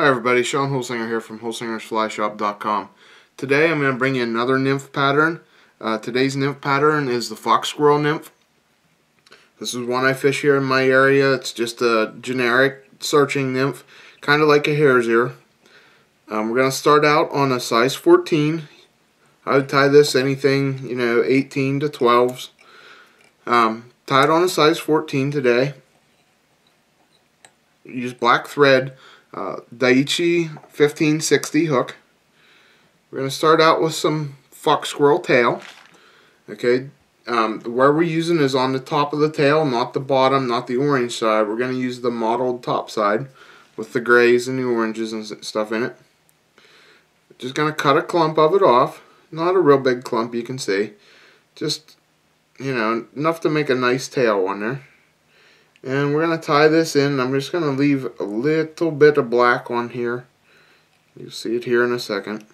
Hi everybody, Shawn Holsinger here from HolsingersFlyShop.com. Today I'm going to bring you another nymph pattern. Uh, today's nymph pattern is the fox squirrel nymph. This is one I fish here in my area. It's just a generic searching nymph, kind of like a hare's ear. Um, we're going to start out on a size 14. I would tie this anything, you know, 18 to 12s. Um, tied on a size 14 today. Use black thread uh, Daiichi 1560 hook. We're going to start out with some fox squirrel tail. Okay, um, where we're using is on the top of the tail, not the bottom, not the orange side. We're going to use the mottled top side with the grays and the oranges and stuff in it. Just going to cut a clump of it off. Not a real big clump, you can see. Just, you know, enough to make a nice tail on there. And we're going to tie this in. I'm just going to leave a little bit of black on here. You'll see it here in a second.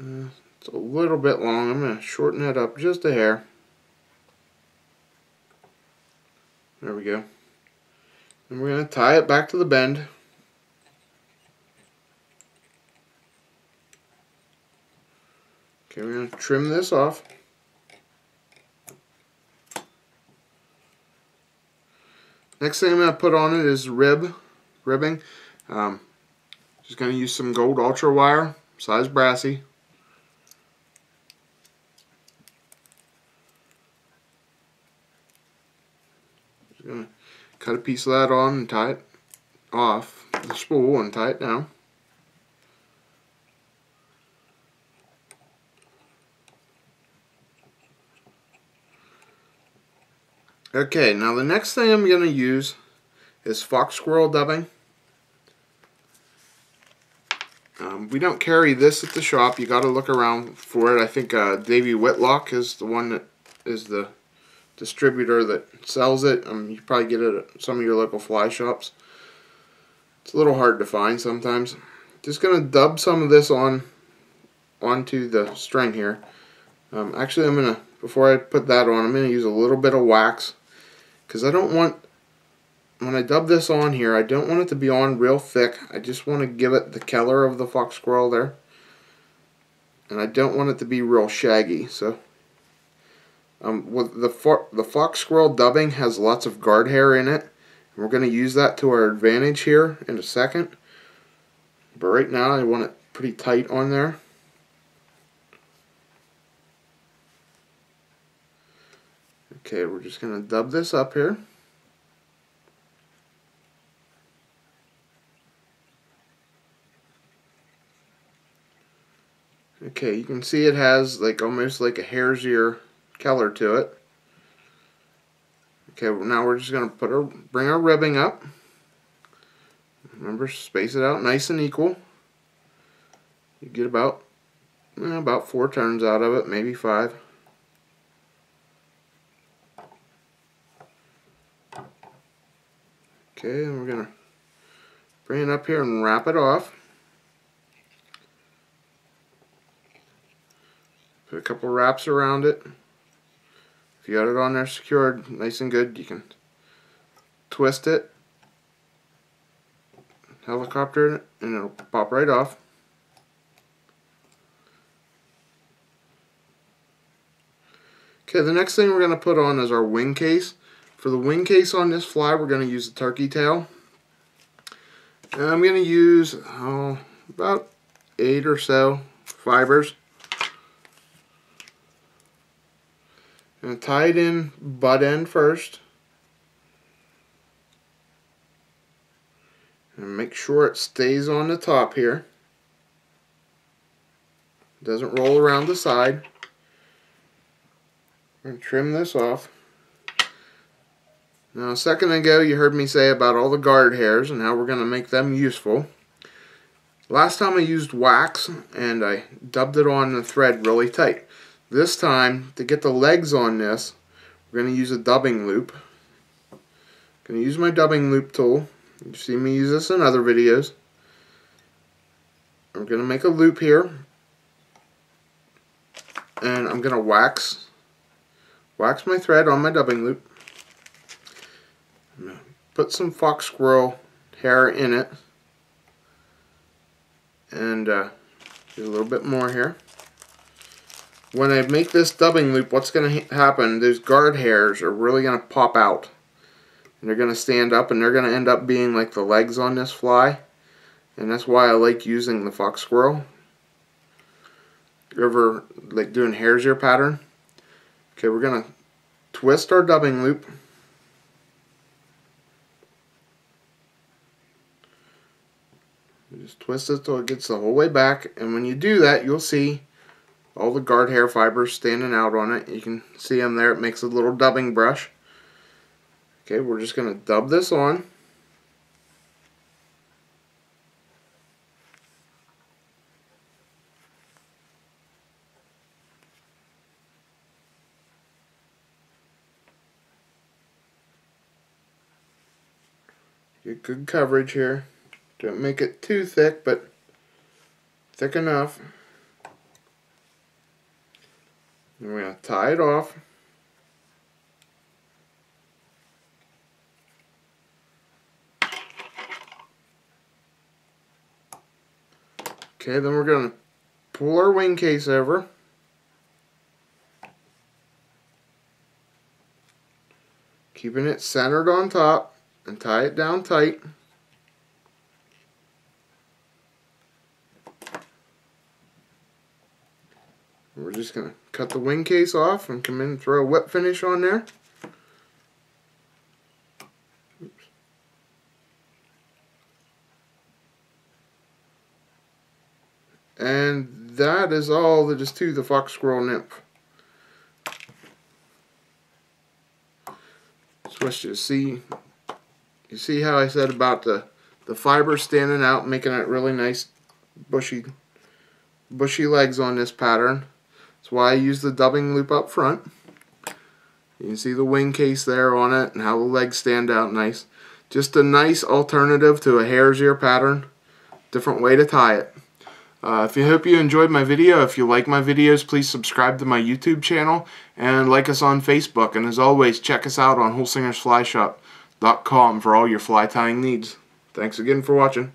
Uh, it's a little bit long. I'm going to shorten it up just a hair. There we go. And we're going to tie it back to the bend. Okay, we're going to trim this off. Next thing I'm going to put on it is rib, ribbing. Um, just going to use some gold ultra wire, size brassy. Just going to cut a piece of that on and tie it off the spool and tie it down. Okay, now the next thing I'm going to use is fox squirrel dubbing. Um, we don't carry this at the shop. You got to look around for it. I think uh, Whitlock is the one that is the distributor that sells it. Um, you probably get it at some of your local fly shops. It's a little hard to find sometimes. Just going to dub some of this on onto the string here. Um, actually, I'm going to, before I put that on, I'm going to use a little bit of wax because I don't want when I dub this on here I don't want it to be on real thick. I just want to give it the color of the fox squirrel there. And I don't want it to be real shaggy so. Um, with the fo the fox squirrel dubbing has lots of guard hair in it. And we're going to use that to our advantage here in a second. But right now I want it pretty tight on there Okay, we're just going to dub this up here. Okay, you can see it has like almost like a hare's ear color to it. Okay, well now we're just going to put our bring our ribbing up. Remember, space it out nice and equal. You get about eh, about four turns out of it, maybe five. Okay, and we're going to bring it up here and wrap it off. Put a couple wraps around it. If you got it on there secured nice and good, you can twist it, helicopter it, and it'll pop right off. Okay, the next thing we're going to put on is our wing case. For the wing case on this fly, we're going to use the turkey tail. And I'm going to use oh, about eight or so fibers. And tie it in butt end first. And make sure it stays on the top here. Doesn't roll around the side. And trim this off. Now a second ago you heard me say about all the guard hairs and how we're going to make them useful. Last time I used wax and I dubbed it on the thread really tight. This time to get the legs on this we're going to use a dubbing loop. I'm going to use my dubbing loop tool. You've seen me use this in other videos. I'm going to make a loop here and I'm going to wax wax my thread on my dubbing loop put some fox squirrel hair in it. And uh, do a little bit more here. When I make this dubbing loop, what's going to ha happen, those guard hairs are really going to pop out. And they're going to stand up and they're going to end up being like the legs on this fly. And that's why I like using the fox squirrel. Ever like doing hare's ear pattern. Okay, we're going to twist our dubbing loop. Just twist it till it gets the whole way back. And when you do that, you'll see all the guard hair fibers standing out on it. You can see them there. It makes a little dubbing brush. Okay, we're just going to dub this on. Get good coverage here. Don't make it too thick, but thick enough. And we're going to tie it off. Okay, then we're going to pull our wing case over. Keeping it centered on top and tie it down tight. We're just going to cut the wing case off and come in and throw a wet finish on there. And that is all that is to the fox squirrel nymph. Switch you to see you see how I said about the the fiber standing out making it really nice bushy bushy legs on this pattern. That's why I use the dubbing loop up front. You can see the wing case there on it and how the legs stand out nice. Just a nice alternative to a hare's ear pattern. Different way to tie it. Uh, if you hope you enjoyed my video, if you like my videos, please subscribe to my YouTube channel and like us on Facebook. And as always, check us out on HolsingersFlyShop.com for all your fly tying needs. Thanks again for watching.